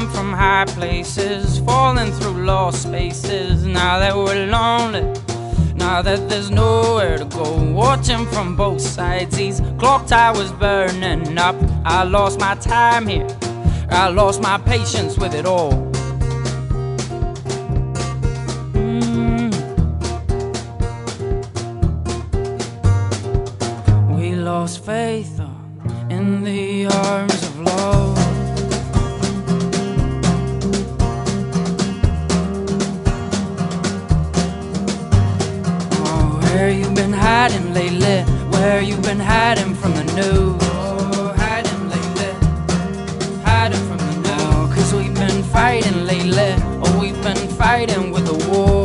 come from high places, falling through lost spaces. Now that we're lonely, now that there's nowhere to go, watching from both sides, these clock towers burning up. I lost my time here, I lost my patience with it all. Mm. We Lost faith uh, in the arms Where you been hiding lately? Where you been hiding from the news? Oh, hiding lately, hiding from the news. Oh, cause we've been fighting lately. Oh, we've been fighting with the war.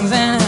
and